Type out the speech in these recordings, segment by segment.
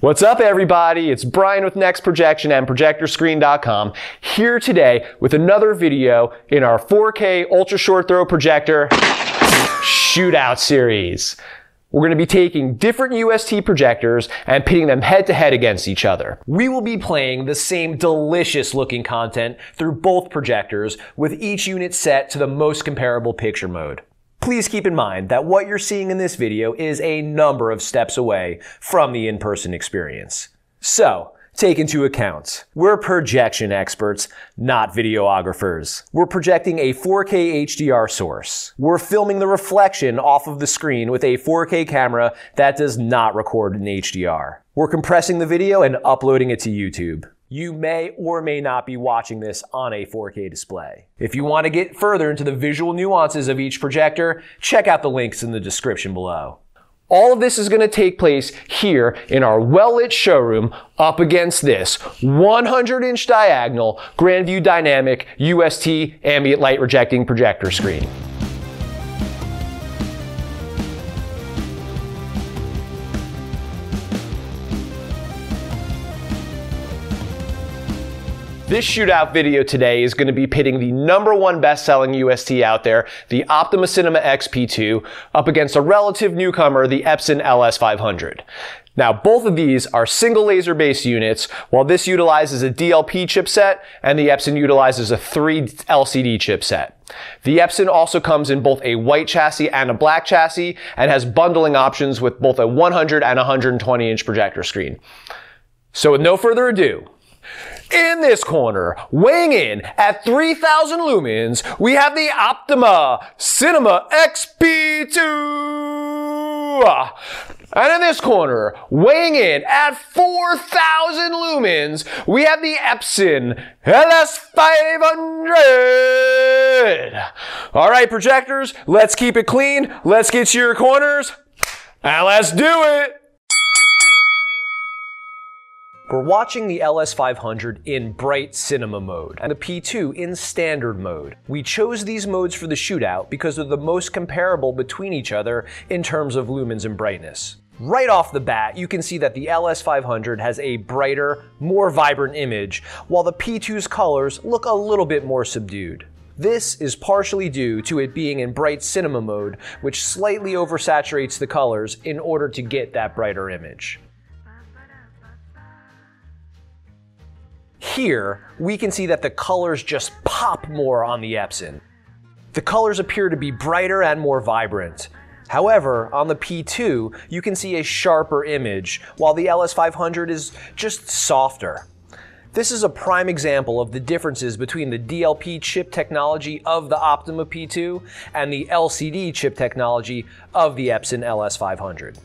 What's up everybody? It's Brian with Next Projection and ProjectorScreen.com here today with another video in our 4K ultra short throw projector shootout series. We're going to be taking different UST projectors and pitting them head to head against each other. We will be playing the same delicious looking content through both projectors with each unit set to the most comparable picture mode. Please keep in mind that what you're seeing in this video is a number of steps away from the in-person experience. So, take into account. We're projection experts, not videographers. We're projecting a 4K HDR source. We're filming the reflection off of the screen with a 4K camera that does not record in HDR. We're compressing the video and uploading it to YouTube you may or may not be watching this on a 4K display. If you want to get further into the visual nuances of each projector, check out the links in the description below. All of this is going to take place here in our well-lit showroom up against this 100 inch diagonal Grandview Dynamique UST ambient light rejecting projector screen. This shootout video today is going to be pitting the number one best-selling UST out there, the Optoma CinemaX P2, up against a relative newcomer, the Epson LS500. Now, both of these are single laser based units, while this utilizes a DLP chipset and the Epson utilizes a 3 LCD chipset. The Epson also comes in both a white chassis and a black chassis and has bundling options with both a 100 and 120 inch projector screen. So with no further ado, in this corner, weighing in at 3000 lumens, we have the Optoma CinemaX P2. And in this corner, weighing in at 4,000 lumens, we have the Epson LS500. All right, projectors, let's keep it clean. Let's get to your corners. And let's do it. We're watching the LS500 in bright cinema mode and the P2 in standard mode. We chose these modes for the shootout because they're the most comparable between each other in terms of lumens and brightness. Right off the bat, you can see that the LS500 has a brighter, more vibrant image, while the P2's colors look a little bit more subdued. This is partially due to it being in bright cinema mode, which slightly oversaturates the colors in order to get that brighter image. Here, we can see that the colors just pop more on the Epson. The colors appear to be brighter and more vibrant. However, on the P2, you can see a sharper image, while the LS500 is just softer. This is a prime example of the differences between the DLP chip technology of the Optoma P2 and the LCD chip technology of the Epson LS500.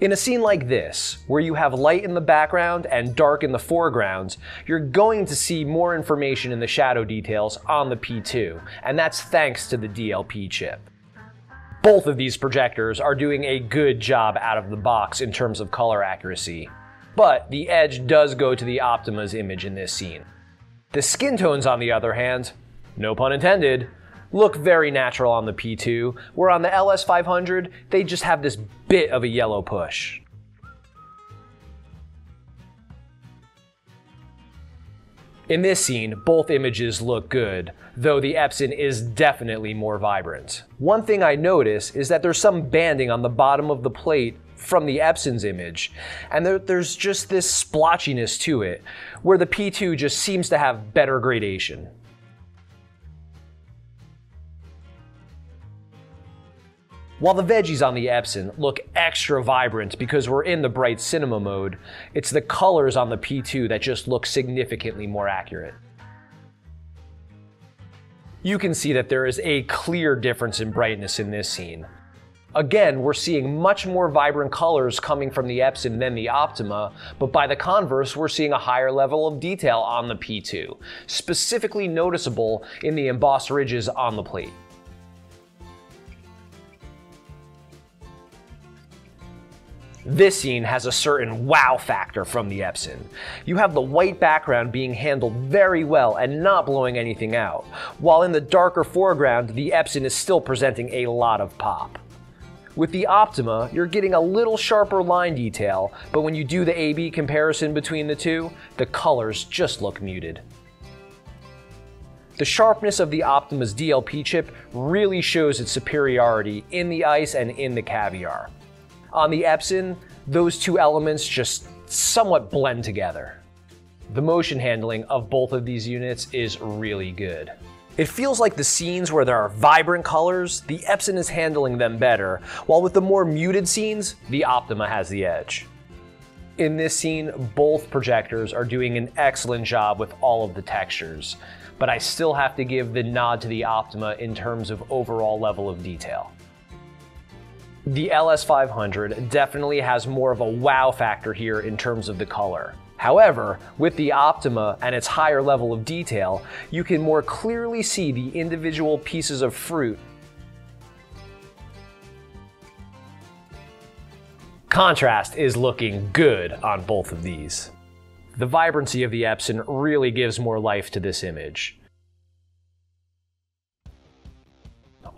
In a scene like this, where you have light in the background and dark in the foreground, you're going to see more information in the shadow details on the P2, and that's thanks to the DLP chip. Both of these projectors are doing a good job out of the box in terms of color accuracy, but the edge does go to the Optoma's image in this scene. The skin tones, on the other hand, no pun intended, look very natural on the P2, where on the LS500, they just have this bit of a yellow push. In this scene, both images look good, though the Epson is definitely more vibrant. One thing I notice is that there's some banding on the bottom of the plate from the Epson's image, and there, there's just this splotchiness to it, where the P2 just seems to have better gradation. While the veggies on the Epson look extra vibrant because we're in the bright cinema mode, it's the colors on the P2 that just look significantly more accurate. You can see that there is a clear difference in brightness in this scene. Again, we're seeing much more vibrant colors coming from the Epson than the Optoma, but by the converse, we're seeing a higher level of detail on the P2, specifically noticeable in the embossed ridges on the plate. This scene has a certain wow factor from the Epson. You have the white background being handled very well and not blowing anything out, while in the darker foreground, the Epson is still presenting a lot of pop. With the Optoma, you're getting a little sharper line detail, but when you do the A-B comparison between the two, the colors just look muted. The sharpness of the Optoma's DLP chip really shows its superiority in the ice and in the caviar. On the Epson, those two elements just somewhat blend together. The motion handling of both of these units is really good. It feels like the scenes where there are vibrant colors, the Epson is handling them better, while with the more muted scenes, the Optoma has the edge. In this scene, both projectors are doing an excellent job with all of the textures but I still have to give the nod to the Optoma in terms of overall level of detail. The LS500 definitely has more of a wow factor here in terms of the color. However, with the Optoma and its higher level of detail, you can more clearly see the individual pieces of fruit. Contrast is looking good on both of these. The vibrancy of the Epson really gives more life to this image.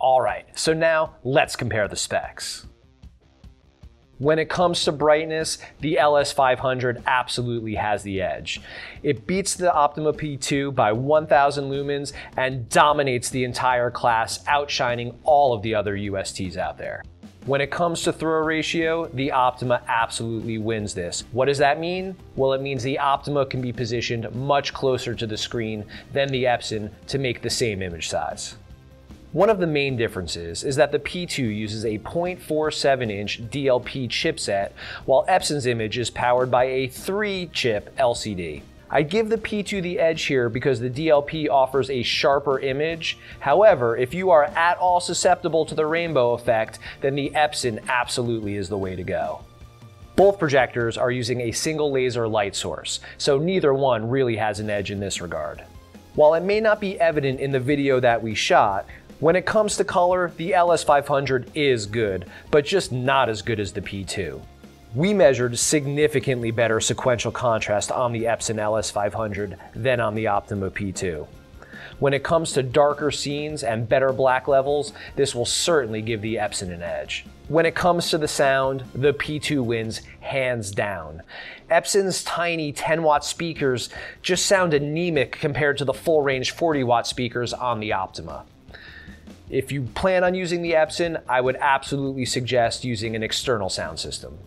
Alright, so now let's compare the specs. When it comes to brightness, the LS500 absolutely has the edge. It beats the Optoma P2 by 1000 lumens and dominates the entire class, outshining all of the other USTs out there. When it comes to throw ratio, the Optoma absolutely wins this. What does that mean? Well, it means the Optoma can be positioned much closer to the screen than the Epson to make the same image size. One of the main differences is that the P2 uses a 0.47 inch DLP chipset, while Epson's image is powered by a 3 chip LCD. I give the P2 the edge here because the DLP offers a sharper image. However, if you are at all susceptible to the rainbow effect, then the Epson absolutely is the way to go. Both projectors are using a single laser light source, so neither one really has an edge in this regard. While it may not be evident in the video that we shot, when it comes to color, the LS500 is good, but just not as good as the P2. We measured significantly better sequential contrast on the Epson LS500 than on the Optoma P2. When it comes to darker scenes and better black levels, this will certainly give the Epson an edge. When it comes to the sound, the P2 wins hands down. Epson's tiny 10 watt speakers just sound anemic compared to the full range 40 watt speakers on the Optoma. If you plan on using the Epson, I would absolutely suggest using an external sound system.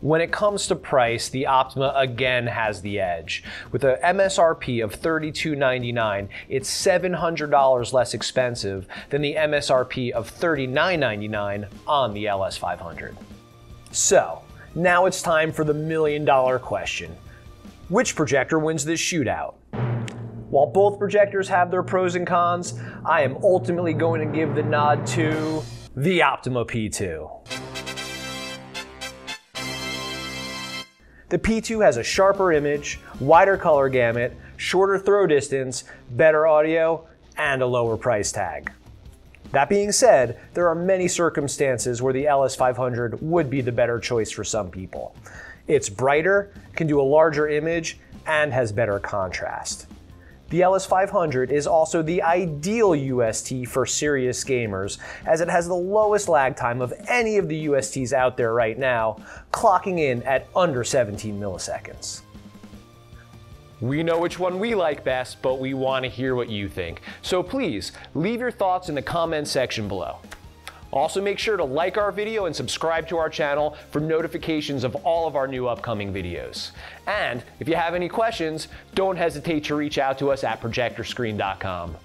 When it comes to price, the Optoma again has the edge. With a MSRP of $32.99, it's $700 less expensive than the MSRP of $39.99 on the LS500. So, now it's time for the million dollar question. Which projector wins this shootout? While both projectors have their pros and cons, I am ultimately going to give the nod to the Optoma P2. The P2 has a sharper image, wider color gamut, shorter throw distance, better audio, and a lower price tag. That being said, there are many circumstances where the LS500 would be the better choice for some people. It's brighter, can do a larger image, and has better contrast. The LS500 is also the ideal UST for serious gamers, as it has the lowest lag time of any of the USTs out there right now, clocking in at under 17 milliseconds. We know which one we like best, but we want to hear what you think. So please, leave your thoughts in the comments section below. Also make sure to like our video and subscribe to our channel for notifications of all of our new upcoming videos. And if you have any questions, don't hesitate to reach out to us at projectorscreen.com.